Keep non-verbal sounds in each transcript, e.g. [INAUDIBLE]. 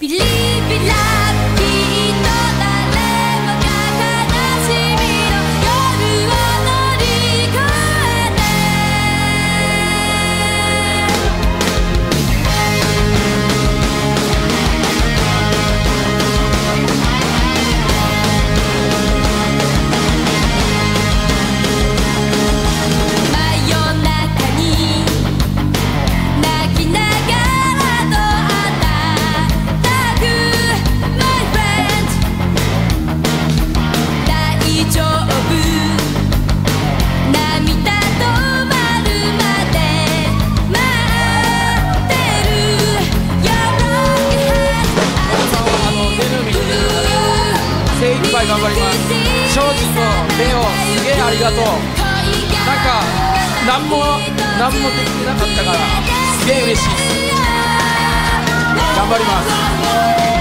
Believe. ありがとう。なんか何も何もできてなかったからすげえ嬉しい。頑張ります。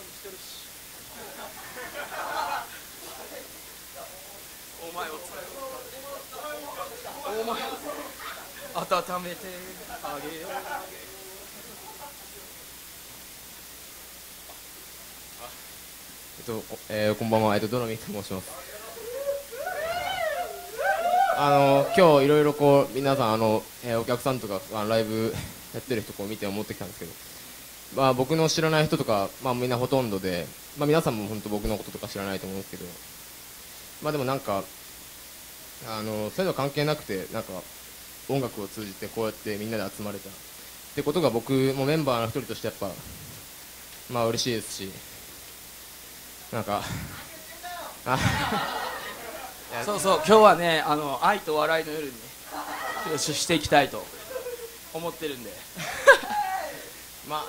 トにしてるしお前をお前温めてあげよう。えっと、えー、こんばんは、えっと、ドラミと申します。あの今日いろいろこう皆さんあの、えー、お客さんとかあライブやってる人こう見て思ってきたんですけどまあ、僕の知らない人とか、まあ、みんなほとんどで、まあ、皆さんも本当僕のこととか知らないと思うんですけど。まあ、でもなんか。あの、そういうの関係なくて、なんか。音楽を通じて、こうやってみんなで集まれた。ってことが、僕もメンバーの一人として、やっぱ。まあ、嬉しいですし。なんか。あ。[LAUGHS] そうそう今日はねあの愛と笑いの夜によししていきたいと思ってるんで [LAUGHS] まあ、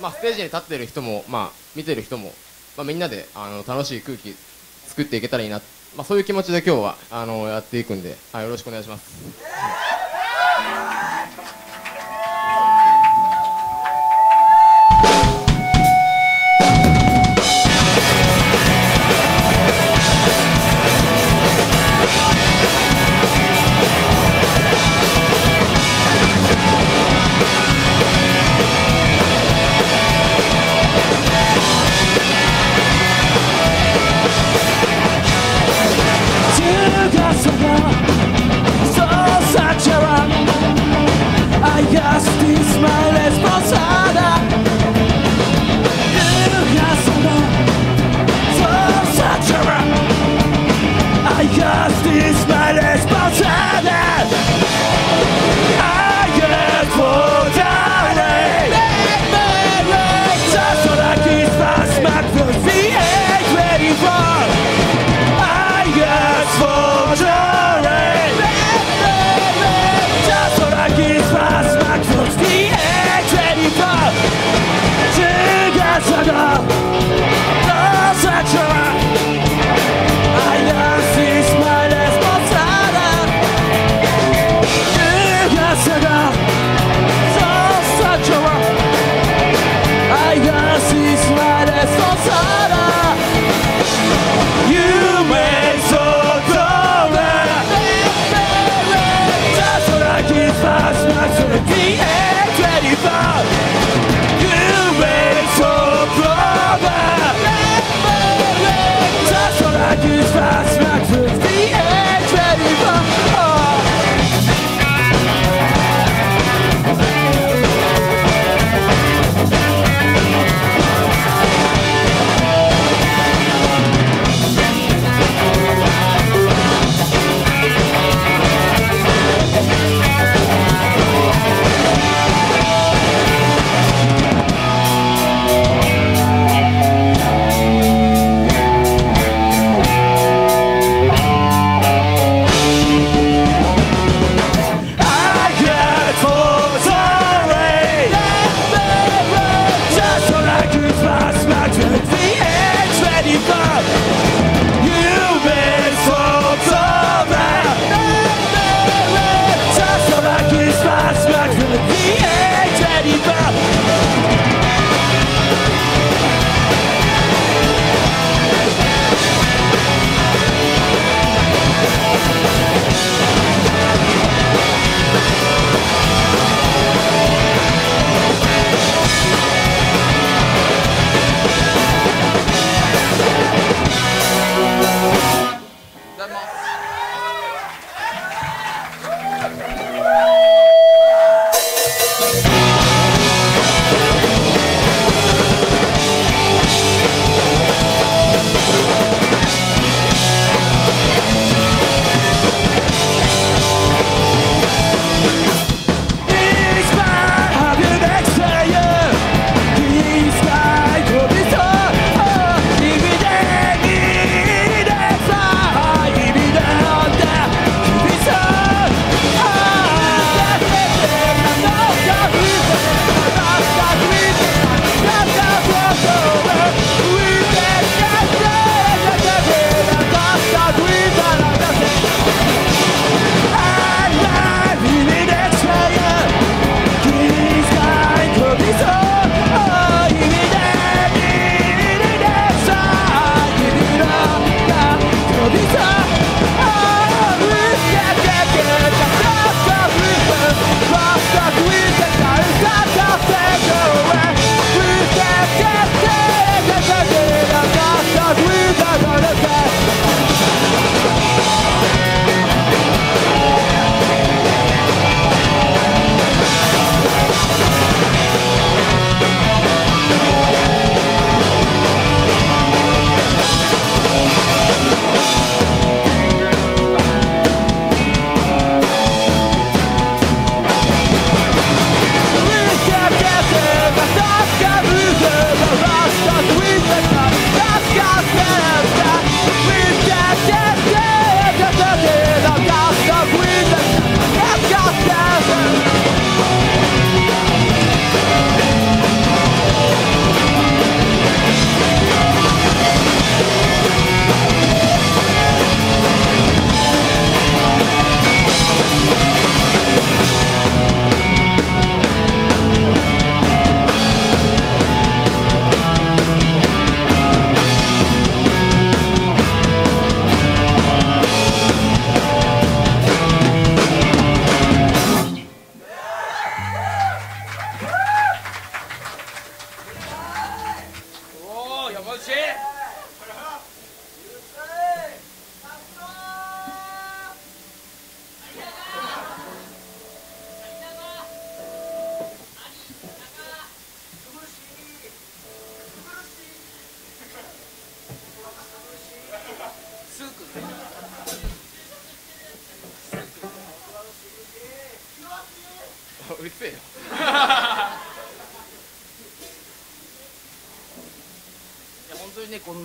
まあ、ステージに立ってる人も、まあ、見てる人も、まあ、みんなであの楽しい空気作っていけたらいいな、まあ、そういう気持ちで今日はあのやっていくんで、はい、よろしくお願いします。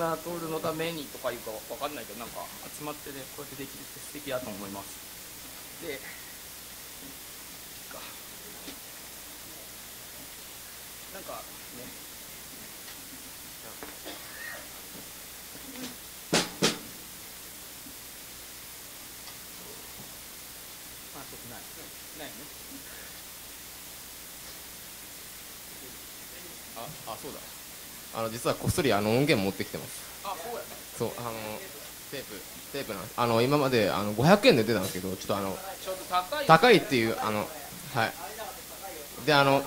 当にねこんなトールのためにとかいうかわかんないけどなんか集まってねこうやってできるって素敵だと思いますでなんかねまあちょっとないないねああそうだ。あの実はこっそりあの音源持ってきてます。あそうやね。そうあのテープテープなんです。あの今まであの500円で出たんですけどちょっとあの高い。っていうあのはい。であの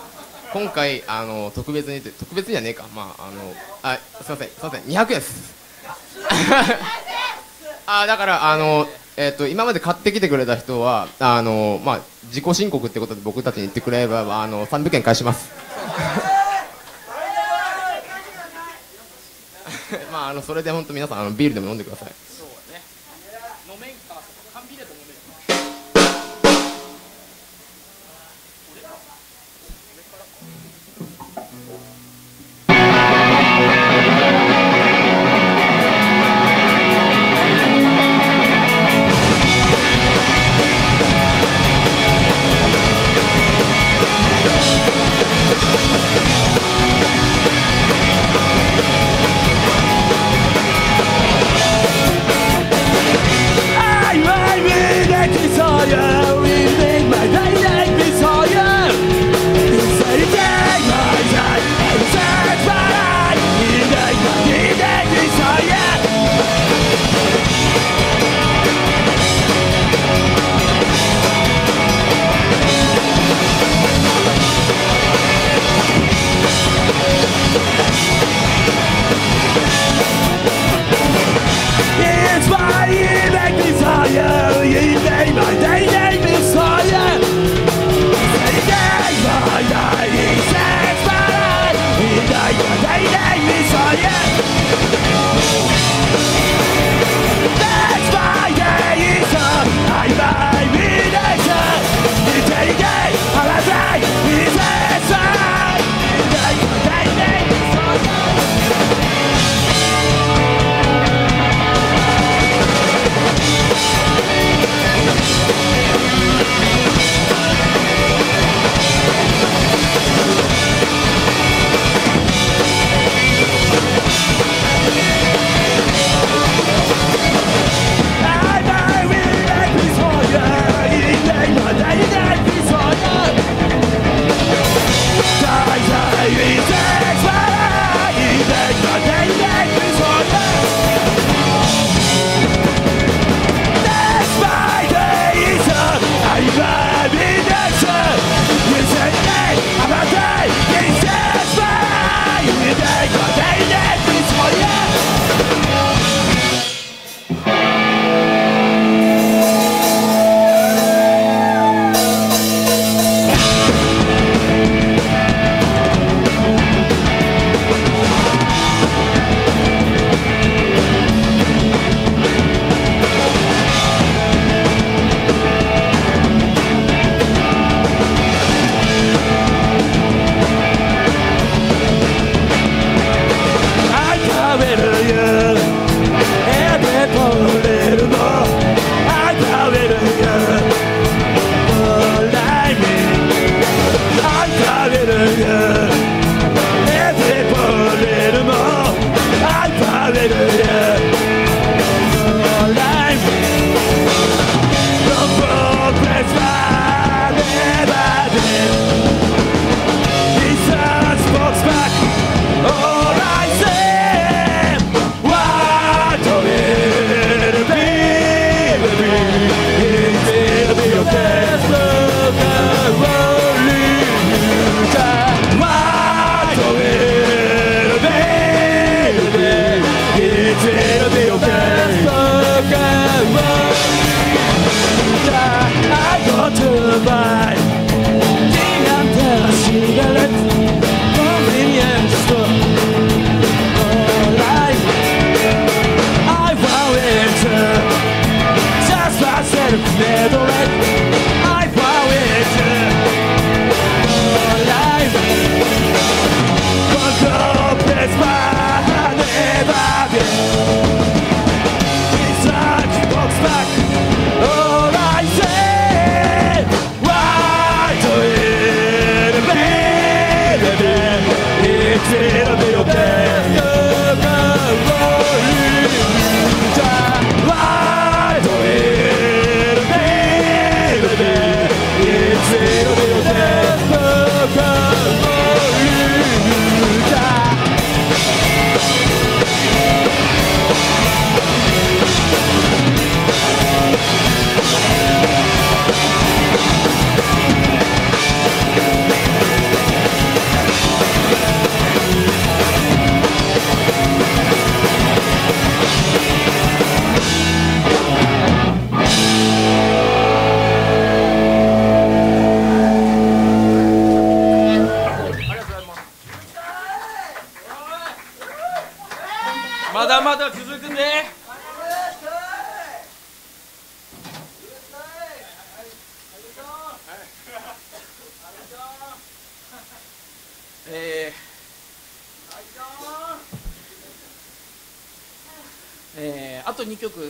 今回あの特別に特別じゃねえか。まああのあすいませんすいません。200円です。[LAUGHS] あだからあのえっ、と今まで買ってきてくれた人はあのまあ自己申告ってことで僕たちに言ってくれればあの300円返しますまああのそれで本当皆さんあのビールでも飲んでください。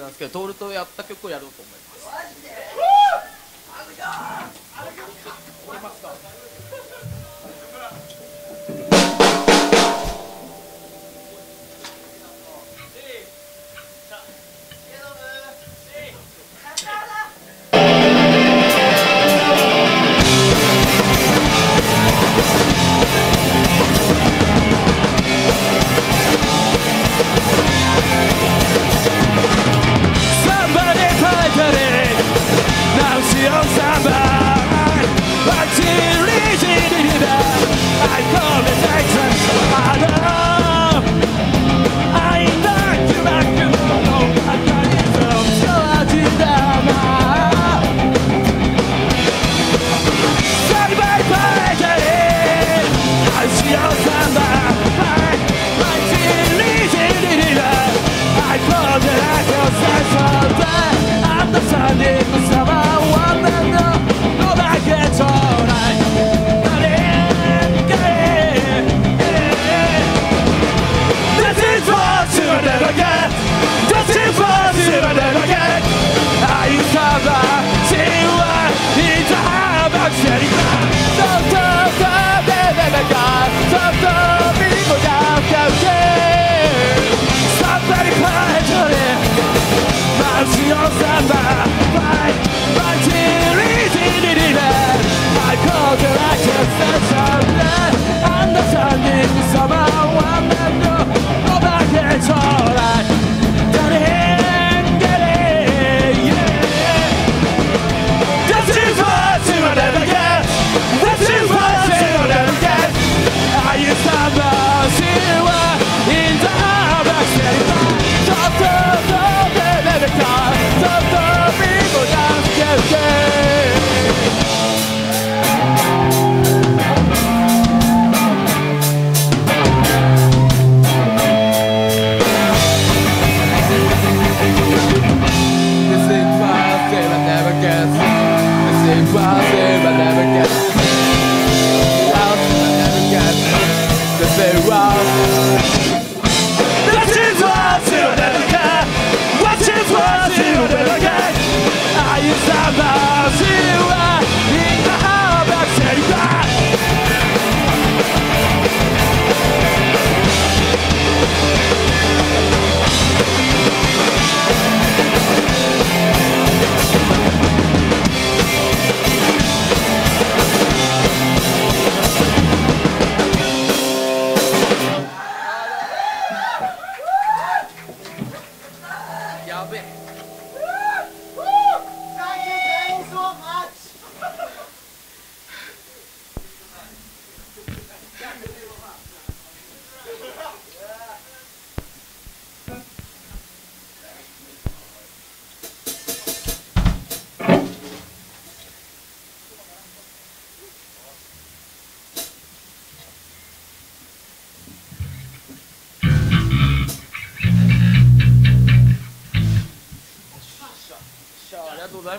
なんですけど徹とやった曲をやろうと思います。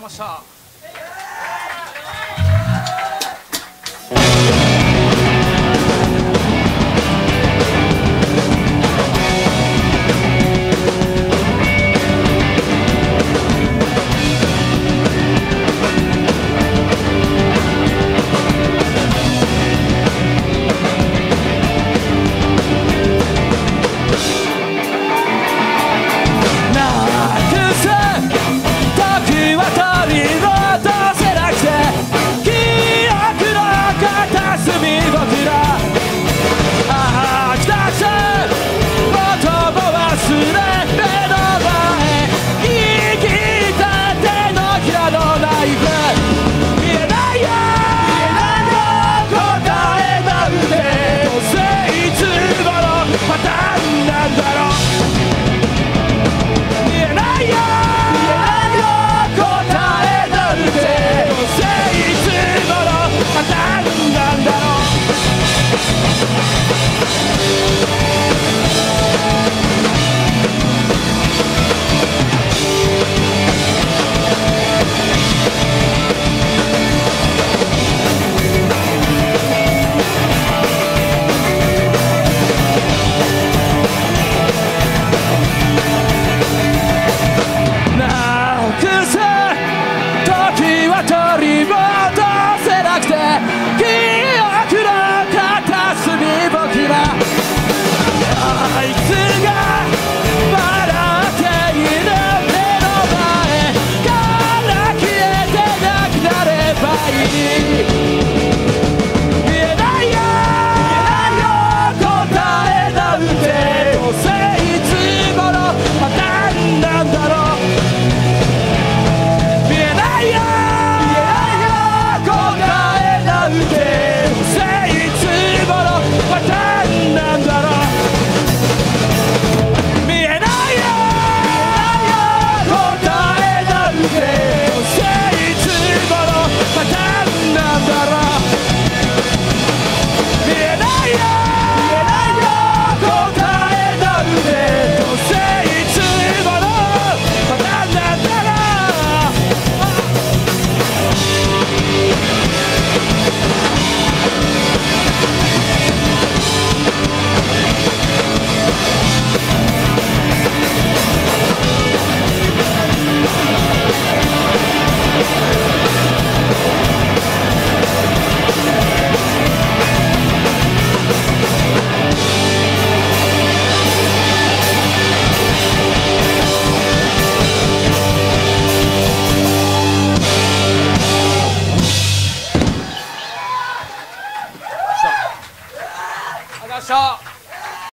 ざい